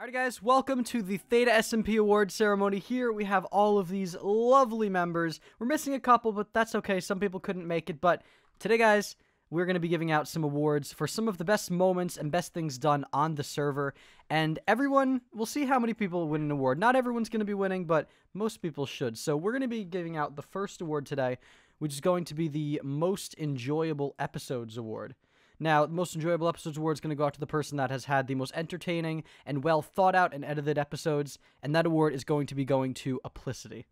Alright guys, welcome to the Theta SMP Award ceremony. Here we have all of these lovely members. We're missing a couple, but that's okay. Some people couldn't make it, but today guys, we're going to be giving out some awards for some of the best moments and best things done on the server. And everyone, we'll see how many people win an award. Not everyone's going to be winning, but most people should. So we're going to be giving out the first award today, which is going to be the Most Enjoyable Episodes Award. Now, the most enjoyable episodes award is going to go out to the person that has had the most entertaining and well thought out and edited episodes, and that award is going to be going to Aplicity.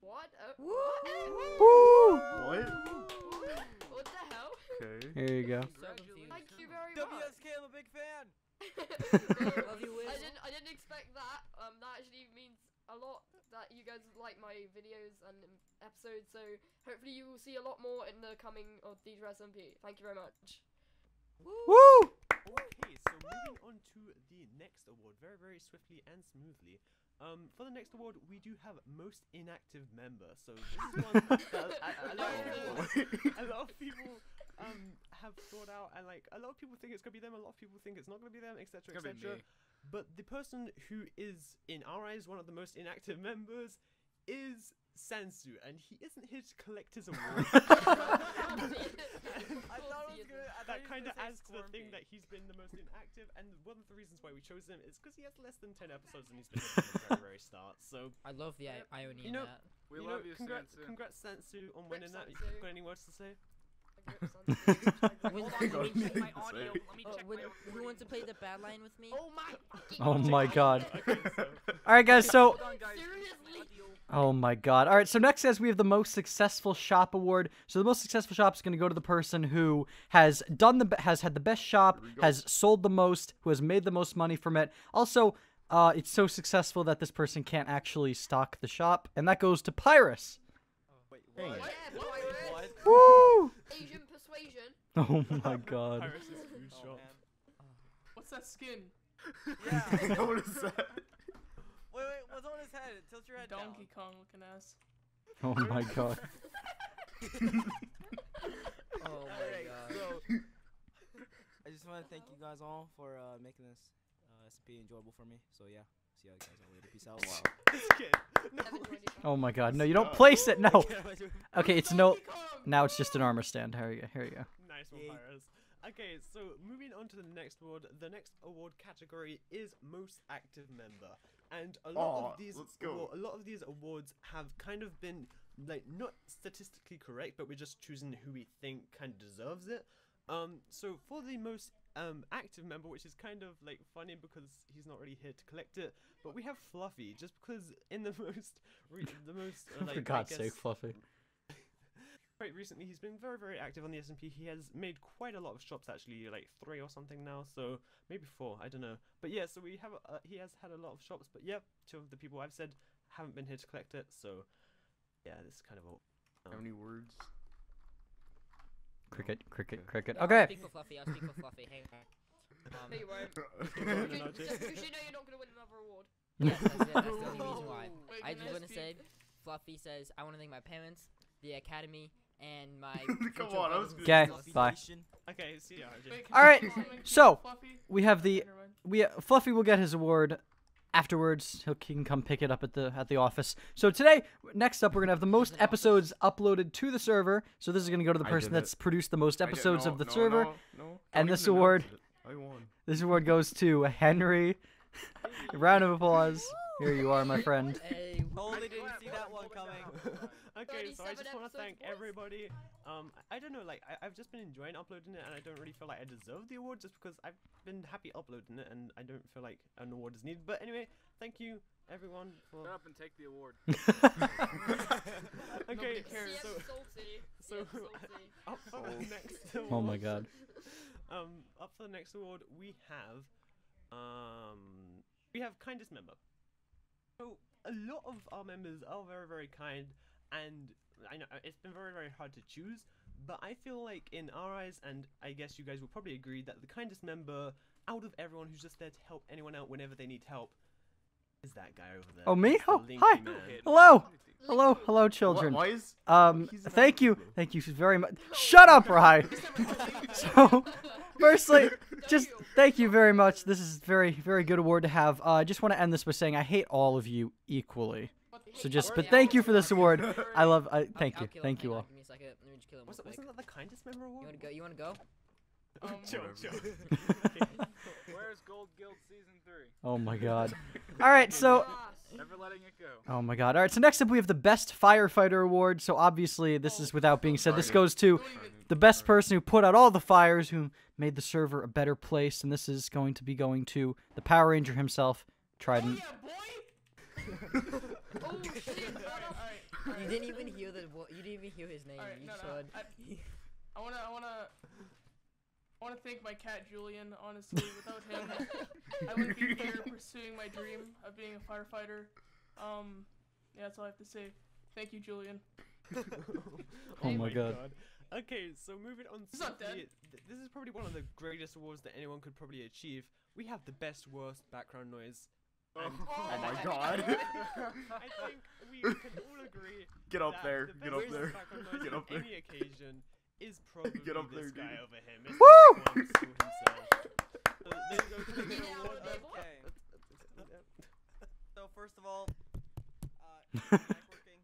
What? Uh, Woo! What? what the hell? Okay. Here you go. Thank you very much. WSK, I'm a big fan. Love you, I didn't. I didn't expect that. Um, that actually means a lot that you guys like my videos and episodes. So hopefully you will see a lot more in the coming of these SMP. Thank you very much. Woo! Okay, so moving on to the next award, very very swiftly and smoothly. Um, for the next award, we do have most inactive member. So this is one that a, a lot of people, a lot of people um have thought out, and like a lot of people think it's gonna be them, a lot of people think it's not gonna be them, etc. It's gonna be etc. But the person who is, in our eyes, one of the most inactive members is Santsuh, and he isn't here to collect his award. I thought it was gonna. I thought that kind of gonna adds to the thing that he's been the most inactive, and one of the reasons why we chose him is because he has less than ten episodes and he's been from the very, very start. So, I love the i- irony You in that. We you love know, you, congrats, Santsuh. congrats, Santsuh, on Rip winning that. You Santsuh. got any words to say? Wiz, Hold on, who wants- check my audio. Let me Oh, my to play the bad line with me? oh my. Oh my god. So Alright guys, so on, guys. Oh my god. Alright, so next as we have the most successful shop award. So the most successful shop is going to go to the person who has done the has had the best shop, Here we go. has sold the most, who has made the most money from it. Also, uh, it's so successful that this person can't actually stock the shop, and that goes to Pyrus. Wait, Hey. what? Yeah, what? Woo! Asian persuasion. Oh my god. Pyrus' food Oh, shop. man. What's that skin? Yeah. what is that? Wait, wait, what's on his head? Tilt your head Donkey down. Kong looking ass. Oh my god. Oh my Alright, god. so I just want to thank you guys all for uh, making this uh, SMP enjoyable for me. So yeah, see you guys all later. Peace out. This kid. No. Oh my god. No, you don't place it. No. Okay, it's no. Now it's just an armor stand. Here you go. Here you go. Nice one, Yay. Pyrus. Okay, so moving on to the next award. The next award category is most active member, and a lot Aw, of these, well, a lot of these awards have kind of been like not statistically correct, but we're just choosing who we think kind of deserves it. Um, so for the most um active member, which is kind of like funny because he's not really here to collect it, but we have Fluffy, just because in the most, re- the most uh, like, For God's guess- sake, Fluffy. Quite recently he's been very very active on the SMP. He has made quite a lot of shops actually, like three or something now, so maybe four, I don't know. But yeah, so we have uh, he has had a lot of shops, but yeah, two of the people I've said haven't been here to collect it, so yeah, this is kind of a How many words? Cricket, cricket, cricket. Yeah, I'll Okay. speak for Fluffy. I'll speak for Fluffy. Hang on. Um, No, you won't. no, no, Just just- because you know you're not gonna win another award. yes, that's, it, that's the only reason why. Wait, I just want to say, Fluffy says, I want to thank my parents, the academy, and my. Come on, I was Okay, bye. okay, see ya. RJ. Alright, so, We have the Never mind. we Fluffy will get his award afterwards. He'll he can come pick it up at the at the office. So today, next up, we're gonna have the most episodes uploaded to the server. So this is gonna go to the person that's produced the most episodes no, of the no, server. no, no, And this award- I won. This award goes to Henry. Round of applause. Here you are, my friend. Hey, Totally didn't see that one coming. Okay, so I just want to thank boys. everybody. Um, I, I don't know, like I, I've just been enjoying uploading it, and I don't really feel like I deserve the award just because I've been happy uploading it, and I don't feel like an award is needed. But anyway, thank you everyone for. Shut up and take the award. okay, cares. So salty. so up for the Oh. next Oh my god. Um, up for the next award, we have, um, we have kindest member. So a lot of our members are very, very kind, and I know it's been very, very hard to choose. But I feel like in our eyes, and I guess you guys will probably agree that the kindest member out of everyone who's just there to help anyone out whenever they need help is that guy over there? Oh, me? Oh, hi. man. Hello. Hello, hello, children. Why is Um, thank you, evil. thank you very much. Shut up, Rye. So, firstly, just thank you very much. This is very, very good award to have. Uh, I just want to end this by saying I hate all of you equally. So just, but thank you for this award. I love. I thank you, thank you all. Give me a second. Let me just kill him. Was, real wasn't that the kindest member award? You wanna go? You wanna go? Um, Chill, Whatever. Where's Gold Guild Season 3? Oh my god. All right, so. Never letting it go. Oh my god. All right, so next up we have the best firefighter award. So obviously this is without being said. This goes to the best person who put out all the fires, who made the server a better place, and this is going to be going to the Power Ranger himself, Trident. Oh shit! right You didn't even hear the. wo- You didn't even hear his name. Alright, you no, no. I- I wanna, I wanna, I wanna thank my cat Julian. Honestly, without him, I wouldn't be here pursuing my dream of being a firefighter. Um, yeah, that's all I have to say. Thank you, Julian. Oh my god. Okay, so moving on. He's not swiftly, th- This is probably one of the greatest awards that anyone could probably achieve. We have the best worst background noise. And Oh and my god. I think we can all agree. Get up that there. the Get up there. Get up there. Any occasion is probably Get up this there, guy dude. over here. Mr. Woo! Swan Stu himself. So there you go, take the Yeah, award. okay, So first of all, uh, is the mic working?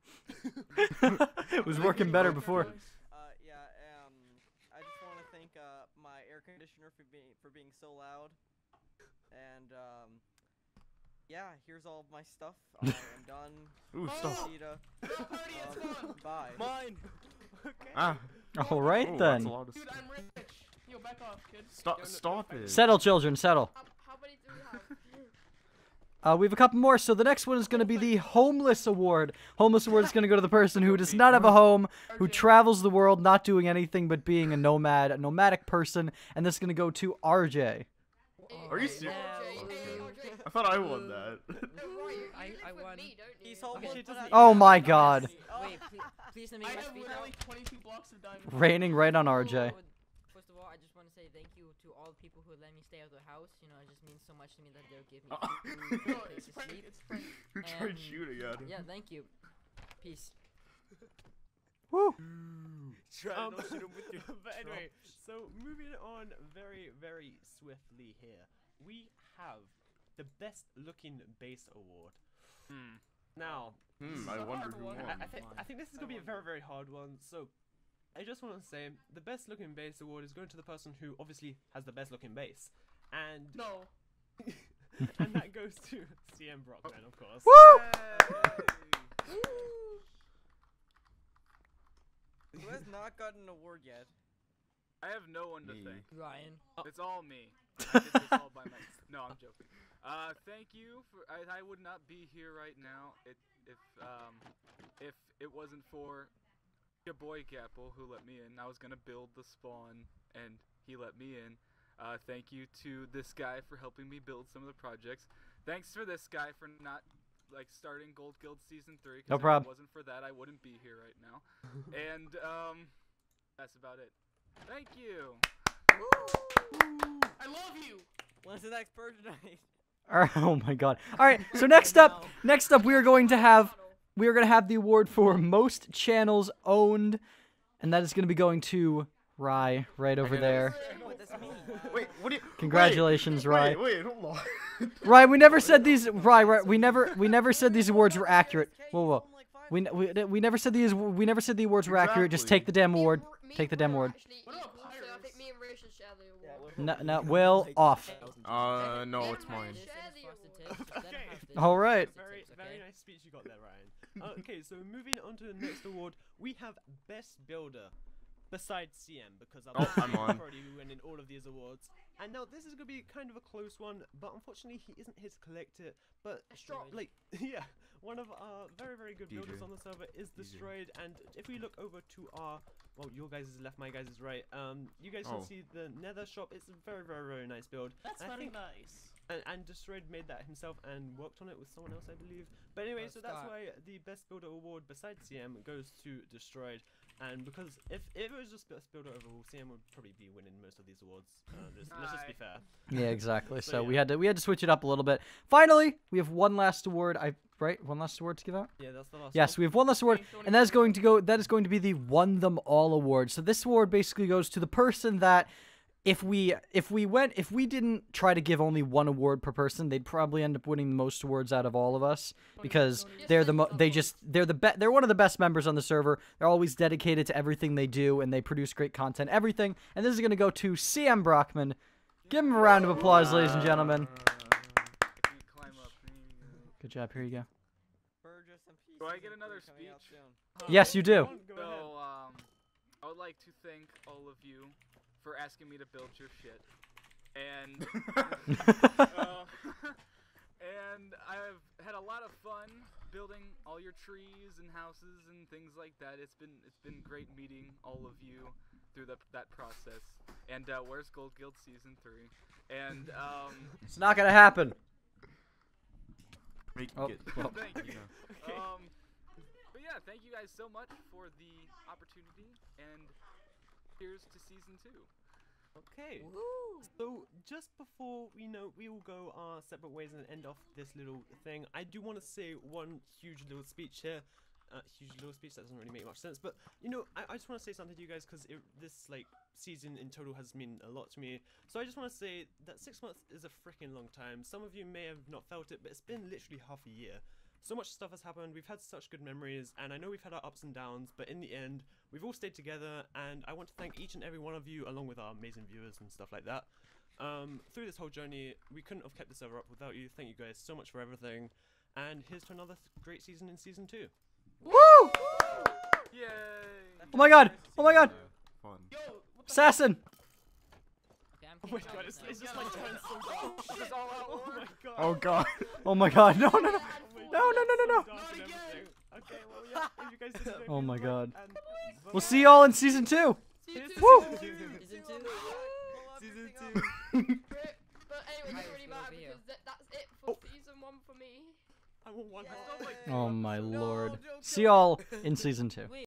it was working better before. Uh, yeah. Um, I just want to thank uh my air conditioner for being for being so loud, and um, yeah. Here's all of my stuff. I am done. Ooh, stop. See ya. Party at Um, bye. Mine. Ah. All right oh, then. That's a lot of Dude. I'm rich. Yo, back off, kid. Stop. Stop it. Settle, children, settle. How, how many do we have? Uh, we have a couple more. So the next one is going to be the Homeless Award. Homeless Award is going to go to the person who does not have a home, who travels the world, not doing anything but being a nomad, a nomadic person, and this is going to go to RJ. Are you Hey, serious? I thought I won that. No, right, you, I- you I live with won. me, don't you? He's homeless. Okay, but doesn't- I- Oh my god. Wait, please, please let me I have literally 22 blocks of diamonds. Raining right on RJ. Well, First of all, I just want to say thank you to all the people who let me stay at their house. You know, it just means so much to me that they'll give me Oh. food, a place to sleep. It's. Who tried shooting at him? Yeah, thank you. Peace. Woo. Try Um, to shoot him with your but anyway, so moving on very, very swiftly here, we have the best looking base award. Hmm. Now, Hmm, is I a wonder who won. I, I, think, I think this is gonna be a very, very hard one. So, I just want to say the best looking base award is going to the person who obviously has the best looking base, and No. and that goes to CM Brockman, of course. Woo! Who has not gotten an award yet? I have no one to Me. thank. Ryan. It's all me. I did all by myself. No, I'm joking. Uh, thank you for. I, I would not be here right now it, if um if it wasn't for your boy Gapple who let me in. I was gonna build the spawn and he let me in. Uh, thank you to this guy for helping me build some of the projects. Thanks for this guy for not like starting Gold Guild season three. No if. It wasn't for that, I wouldn't be here right now. and um, that's about it. Thank you. I love you. When's the next purge night? All right, oh my god. All right, so next up, next up, we are going to have we are going to have the award for most channels owned, and that is going to be going to Rye right over there. What does that mean? Wait, what do you? Congratulations, wait, Rye. Wait, wait, hold on. Rye, we never said these. Rye, Rye, we never we never said these awards were accurate. Whoa, whoa. We, we, we never said these we never said the awards were accurate. Just take the damn Me and award. R- me Take the and damn award. actually What about equal, so I think me and Ray should share the award. No, no, Will off. Uh, no, it's mine. This Share is the frosted award. tips. Let him Okay. All right. Very, very okay? nice speech you got there, Ryan. Uh, okay, so moving on to the next award, we have Best Builder, besides CM, because Oh, I'm CM on. already winning all of these awards. And now this is gonna be kind of a close one, but unfortunately he isn't here to collect it. But like, yeah, one of our very, very good builders on the server is DJ. destroyed. And if we look over to our, well, your guys' is left, my guys' is right. Um, you guys Oh. can see the Nether shop. It's a very, very, very nice build. That's I very think- nice. and, and Destroyed made that himself and worked on it with someone else, I believe. But anyway, Uh, so that's Scott. why the Best Builder award besides CM goes to Destroyed. And because if, if it was just best builder overall, CM would probably be winning most of these awards. Uh, just, let's just be fair. Yeah, exactly. So, So we had to we had to switch it up a little bit. Finally, we have one last award. I right one last award to give out. Yeah, that's the last. Yes, we have one last award, and that is going to go. That is going to be the won them all award. So this award basically goes to the person that, if we if we went if we didn't try to give only one award per person, they'd probably end up winning the most awards out of all of us because they're the Yes, mo- they just they're the be- they're one of the best members on the server. They're always dedicated to everything they do, and they produce great content, everything. And this is going to go to CM Brockman. Give him a round of applause, ladies and gentlemen. I can't climb up. Good job. Here you go. Burgess and P Do I get another three coming out speech? Yes, you do. So, um, I would like to thank all of you for asking me to build your shit. And, uh, and I've had a lot of fun building all your trees and houses and things like that. It's been it's been great meeting all of you through the, that process. And uh, where's Gold Guild season three? And um, It's not going to happen. Make Oh, it. well. thank you. Okay. Um, but yeah, thank you guys so much for the opportunity, and here's to season two. Okay. So just before we know we all go our separate ways and end off this little thing, I do want to say one huge little speech here. Uh, huge little speech that doesn't really make much sense, but you know, I, I just want to say something to you guys because this like season in total has meant a lot to me. So I just want to say that six months is a freaking long time. Some of you may have not felt it, but it's been literally half a year. So much stuff has happened. We've had such good memories, and I know we've had our ups and downs, but in the end, we've all stayed together. And I want to thank each and every one of you, along with our amazing viewers and stuff like that. Um, through this whole journey, we couldn't have kept the server up without you. Thank you guys so much for everything. And here's to another great season in season two. Woo! Yay! Oh my god! Oh my god! Fun. Yo, Assassin! Oh my god, it's, it's just like trying so This is all out Oh my god. Oh god. Oh my god! No, no, no! Oh my No, no, no, no, no! God, and. Okay, well, yeah, you guys didn't Oh my god. and We'll see y'all in season two. Season two. Woo! season two. Season two. Season Everything two. But, but anyway, it really it's matter over because that, that's it for Oh. season one for me. I want one. Yay. Oh my lord. don't See y'all in season two. Wait,